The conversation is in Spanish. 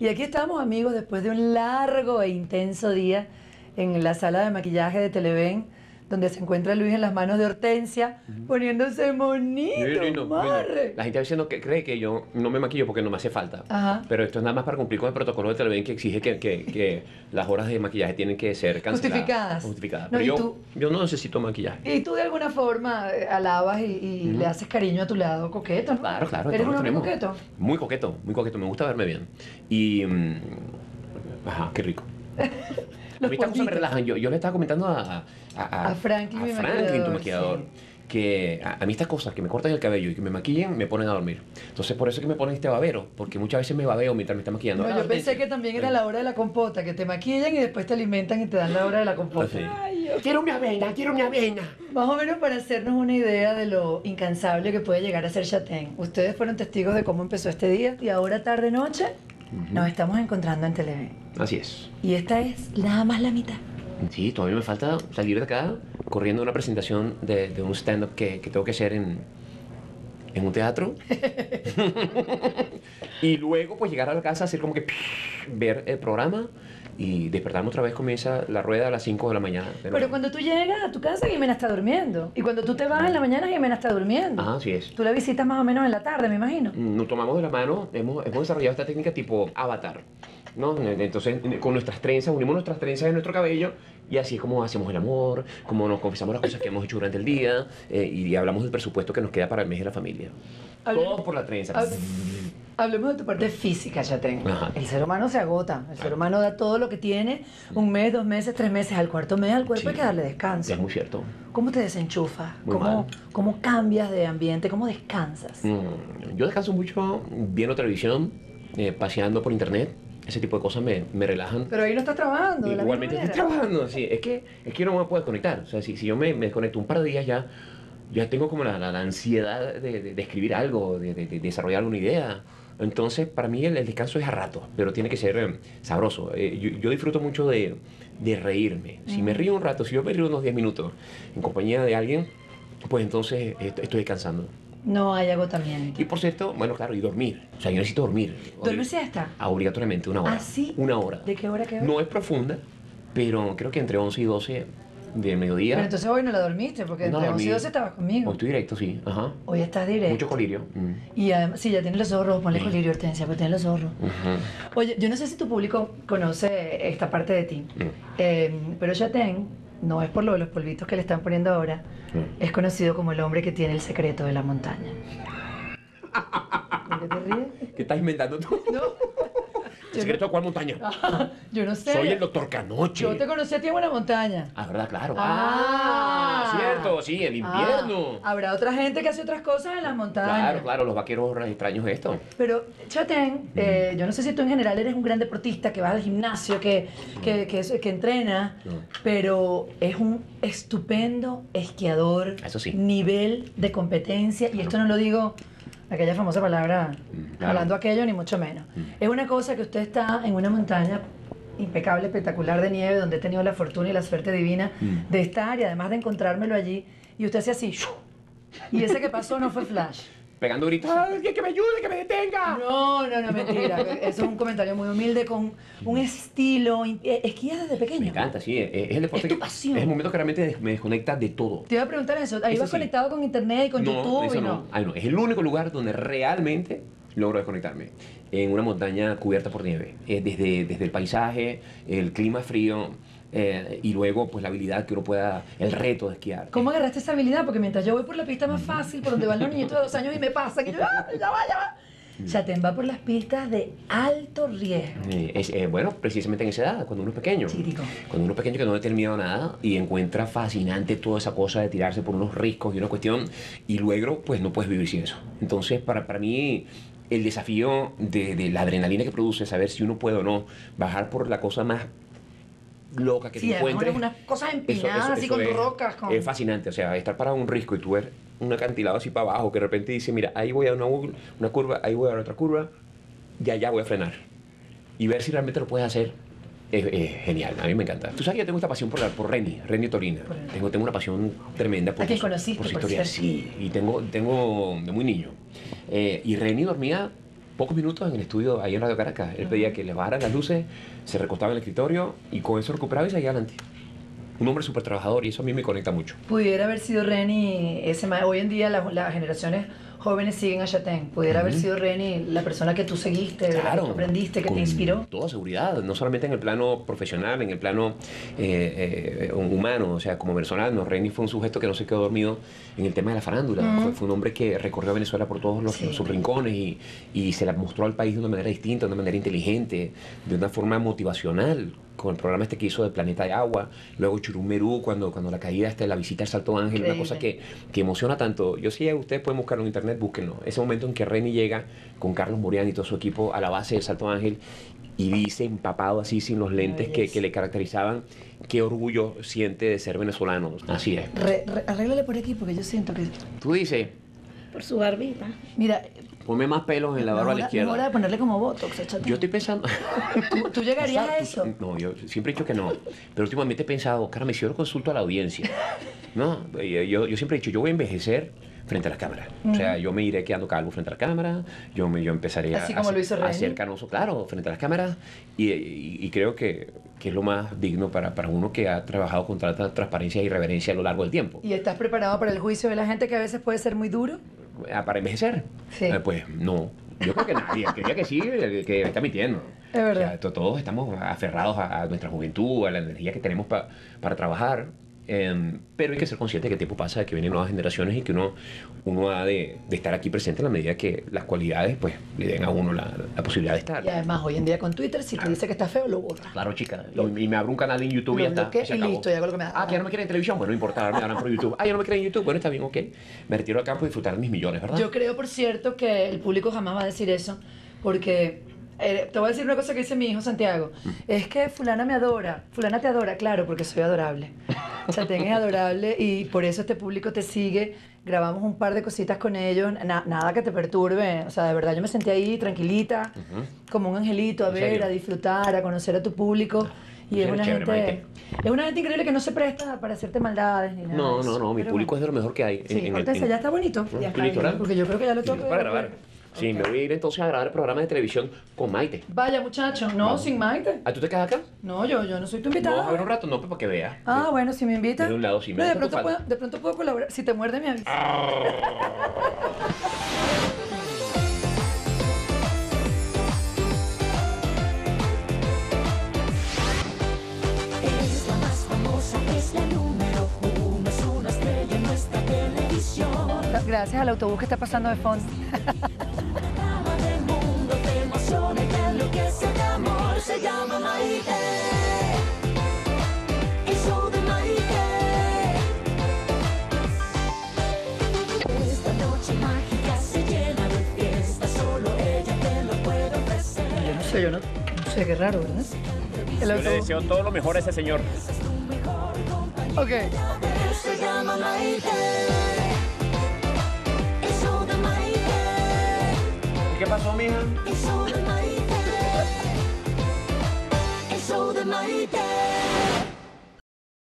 Y aquí estamos amigos después de un largo e intenso día en la sala de maquillaje de Televen, donde se encuentra Luis en las manos de Hortensia, poniéndose monito, Divino, marre. divino. La gente a veces no que- cree que yo no me maquillo porque no me hace falta. Ajá. Pero esto es nada más para cumplir con el protocolo de Televen que exige que, que- que las horas de maquillaje tienen que ser canceladas. Justificadas. Justificadas. No, Pero yo, tú- yo no necesito maquillaje. Y tú de alguna forma eh, alabas y, y le haces cariño a tu lado coqueto, ¿no? Claro, claro. ¿Eres un hombre coqueto? Muy coqueto, muy coqueto. Me gusta verme bien. Y. mm, ajá, qué rico. a Los mí estas cosas me relajan. Yo, yo le estaba comentando a, a, A Franklin, mi Franklin, tu maquillador, sí. Que a, a mí estas cosas, que me cortan el cabello y que me maquillen, me ponen a dormir. Entonces, por eso es que me ponen este babero, porque muchas veces me babeo mientras me está maquillando. No, yo pensé Hortensia. que también era la hora de la compota, que te maquillan y después te alimentan y te dan la hora de la compota. Ah, sí. Ay, yo- Quiero mi avena, quiero mi avena. Más o menos para hacernos una idea de lo incansable que puede llegar a ser Chatén. Ustedes fueron testigos de cómo empezó este día y ahora tarde noche nos estamos encontrando en Televen. Así es. Y esta es nada más la mitad. Sí, todavía me falta salir de acá corriendo una presentación de, de un stand-up que, que tengo que hacer en, en un teatro. y luego, pues llegar a la casa, hacer como que ver el programa y despertarme otra vez. Comienza la rueda a las 5 de la mañana. de. Pero cuando tú llegas a tu casa, Jimena está durmiendo. Y cuando tú te vas en la mañana, Jimena está durmiendo. Ah, así es. Tú la visitas más o menos en la tarde, me imagino. Nos tomamos de la mano, hemos, hemos desarrollado esta técnica tipo avatar. ¿no? Entonces, con nuestras trenzas, unimos nuestras trenzas en nuestro cabello y así es como hacemos el amor, como nos confesamos las cosas que hemos hecho durante el día eh, y hablamos del presupuesto que nos queda para el mes de la familia. Hable- Todo por la trenza. Hable- Hablemos de tu parte física, Chatén. Ajá. El ser humano se agota. El ser humano da todo lo que tiene. Un mes, dos meses, tres meses. Al cuarto mes, al cuerpo Sí. hay que darle descanso. Es muy cierto. ¿Cómo te desenchufas? ¿Cómo. ¿Cómo cambias de ambiente? ¿Cómo descansas? Mm, Yo descanso mucho viendo televisión, eh, paseando por internet. Ese tipo de cosas me, me relajan. Pero ahí no estás trabajando. de Igualmente estoy trabajando, sí. Es que, es que no me puedo desconectar. O sea, si, si yo me, me desconecto un par de días ya, ya tengo como la, la- la ansiedad de, de- de escribir algo, de, de- de desarrollar alguna idea. Entonces, para mí el, el descanso es a rato, pero tiene que ser eh, sabroso. Eh, yo, yo disfruto mucho de, de reírme. Si me río un rato, si yo me río unos 10 minutos en compañía de alguien, pues entonces est- estoy descansando. No hay agotamiento. Y por cierto, bueno, claro, y dormir. O sea, yo necesito dormir. ¿Duermes siesta? Ah, Obligatoriamente, una hora. ¿Ah, sí? Una hora. ¿De qué hora qué hora? No es profunda, pero creo que entre 11 y 12 del mediodía. Pero entonces hoy no la dormiste, porque No entre 11 dormí. y 12 estabas conmigo. Hoy estoy directo, sí. Ajá. Hoy estás directo. Mucho colirio. Mm. Y además, sí, ya tienes los ojos rojos. Ponle Sí. colirio, Hortensia, pero tienes los ojos rojos. Ujú. Oye, yo no sé si tu público conoce esta parte de ti, Mm. eh, pero Chatén, no es por lo de los polvitos que le están poniendo ahora, Mm. es conocido como el hombre que tiene el secreto de la montaña. ¿De qué te ríes? ¿Qué estás inventando tú? No. ¿El secreto de cuál montaña? Yo no sé. Soy el doctor Canoche. Yo te conocí a ti en una montaña. Ah, ¿verdad? Claro. Ah. Ah, cierto, sí, el invierno. Ah, habrá otra gente que hace otras cosas en las montañas. claro, claro, los vaqueros extraños esto. Pero, Chatén, eh, yo no sé si tú en general eres un gran deportista que vas al gimnasio, que, que, que, que entrena, No. pero es un estupendo esquiador, Eso sí. nivel de competencia, y esto no lo digo aquella famosa palabra, Mm, claro. hablando aquello, ni mucho menos. Mm. Es una cosa que usted está en una montaña impecable, espectacular de nieve, donde he tenido la fortuna y la suerte divina Mm. de estar y además de encontrármelo allí, y usted hace así, ¡shu! y ese que pasó no fue flash. Pegando gritos. ¡Ay, que me ayude, que me detenga! No, no, no, mentira. Eso es un comentario muy humilde con un estilo. eh, Esquías desde pequeño. Me encanta, sí. Es, es el deporte Es tu que- pasión. Es el momento que realmente me desconecta de todo. Te iba a preguntar eso. Ahí Eso vas sí. conectado con internet y con YouTube eso y no. Ay, no. Es el único lugar donde realmente logro desconectarme. En una montaña cubierta por nieve. Eh, desde, desde el paisaje, el clima frío eh, y luego pues la habilidad que uno pueda, el reto de esquiar. ¿Cómo agarraste esa habilidad? Porque mientras yo voy por la pista más fácil, por donde van los niñitos de dos años y me pasan, y yo, ¡ah, ya va, ya va. Chatén va por las pistas de alto riesgo. Eh, es, eh, bueno, precisamente en esa edad, cuando uno es pequeño. Chiquitico. Cuando uno es pequeño que no ha terminado nada y encuentra fascinante toda esa cosa de tirarse por unos riscos y una cuestión, y luego pues no puedes vivir sin eso. Entonces, para, para mí, el desafío de, de la adrenalina que produce saber si uno puede o no bajar por la cosa más loca que Sí, te encuentres. unas cosas Eso- empinadas eso- así eso con es- rocas. Con... Es fascinante, o sea, estar parado en un risco y tú ver un acantilado así para abajo que de repente dice, mira, ahí voy a una, una curva, ahí voy a otra curva, y allá voy a frenar. Y ver si realmente lo puedes hacer es, es genial, a mí me encanta. Tú sabes que yo tengo esta pasión por, la- por Reni, Reni Torina. Por. Tengo, tengo una pasión tremenda por, ¿A conociste, por su por historia. cierto? Sí, y tengo, tengo de muy niño. Eh, y Reni dormía pocos minutos en el estudio ahí en Radio Caracas. Él pedía que le bajaran las luces, se recostaba en el escritorio y con eso recuperaba y seguía adelante. Un hombre súper trabajador y eso a mí me conecta mucho. Pudiera haber sido Reni ese Hoy en día las, las generaciones jóvenes siguen a Chatén. Pudiera haber sido Reni la persona que tú seguiste, que aprendiste, que te inspiró. Toda seguridad, no solamente en el plano profesional, en el plano eh, eh, humano, o sea, como venezolano. Renny fue un sujeto que no se quedó dormido en el tema de la farándula. Fue, fue un hombre que recorrió a Venezuela por todos los, Sí. sus rincones y, y se la mostró al país de una manera distinta, de una manera inteligente, de una forma motivacional. Con el programa este que hizo de Planeta de Agua, luego Churumerú, cuando, cuando la caída, este, la visita al Salto Ángel, una cosa que, que emociona tanto. Yo sí, ustedes pueden buscarlo en internet, búsquenlo. Ese momento en que Renny llega con Carlos Morián y todo su equipo a la base del Salto Ángel y dice empapado así sin los lentes que, que le caracterizaban, qué orgullo siente de ser venezolano. Así es. Re- re- arréglale por aquí porque yo siento que. Tú dices, Por su barbita. Mira, ponme más pelos en la barba a la no es hora izquierda. de ponerle como botox. Yo estoy pensando. ¿Tú, tú llegarías a eso? No, yo siempre he dicho que no. Pero últimamente he pensado, caramba, si yo lo consulto a la audiencia. No, yo, yo, yo siempre he dicho, yo voy a envejecer frente a las cámaras. O sea, yo me iré quedando calvo frente a la cámara, yo, me, yo empezaré a, Así como a- lo hizo a ser canoso, claro, frente a las cámaras. Y, y- y creo que, que es lo más digno para, para uno que ha trabajado con tanta transparencia y reverencia a lo largo del tiempo. ¿Y estás preparado para el juicio de la gente que a veces puede ser muy duro? ¿Para envejecer? Sí. Eh, pues no. Yo creo que nadie. El que diga que sí, el que está mintiendo. Es verdad. O sea, to- todos estamos aferrados a, a nuestra juventud, a la energía que tenemos pa- para trabajar. Em, pero hay que ser consciente que el tiempo pasa, que vienen nuevas generaciones y que uno, uno ha de, de estar aquí presente en la medida que las cualidades pues, le den a uno la, la posibilidad de estar. Y además, hoy en día con Twitter, si te dice que está feo, lo borra. Claro, chica. Y, y me abro un canal en YouTube y Lo ya está. y listo, y hago lo que me da Ah, que ya no me quieren en televisión. Bueno, no importa, ahora me hablan por YouTube. Ah, ya no me quieren en YouTube. Bueno, está bien, ok. Me retiro al campo y disfrutar de mis millones, ¿verdad? Yo creo, por cierto, que el público jamás va a decir eso, porque eh, te voy a decir una cosa que dice mi hijo Santiago. Es que fulana me adora, fulana te adora, claro, porque soy adorable. Chatén es adorable y por eso este público te sigue. Grabamos un par de cositas con ellos, na- nada que te perturbe. O sea, de verdad yo me sentí ahí tranquilita, como un angelito, a ¿En ver, serio? a disfrutar, a conocer a tu público. Y es una, chévere, gente, es una gente increíble que no se presta para hacerte maldades ni nada. No, no, no, mi público bueno. es de lo mejor que hay. en- Sí, en Hortensia, en- ya está bonito. Ya está porque yo creo que ya lo tengo que para grabar. Sí, me voy a ir entonces a grabar el programa de televisión con Maite. Vaya, muchacho, no, sin Maite. ¿Ah, tú te quedas acá? No, yo, yo no soy tu No, invitada. a ver un rato, no, pues para que veas. Ah, bueno, si me invitas. De un lado, sí, me No, de, gusta tu pronto falda. puedo, de pronto puedo colaborar. Si te muerde, me avisa. Es la más famosa, es la número uno, es una estrella en nuestra televisión. Gracias al autobús que está pasando de fondo. ofrecer. Yo no sé, yo no, no sé, qué raro, ¿verdad? El Yo le deseo todo lo mejor a ese señor. Ok. Se llama Maite. El show de Maite. ¿Y qué pasó, mija? El show de Maite.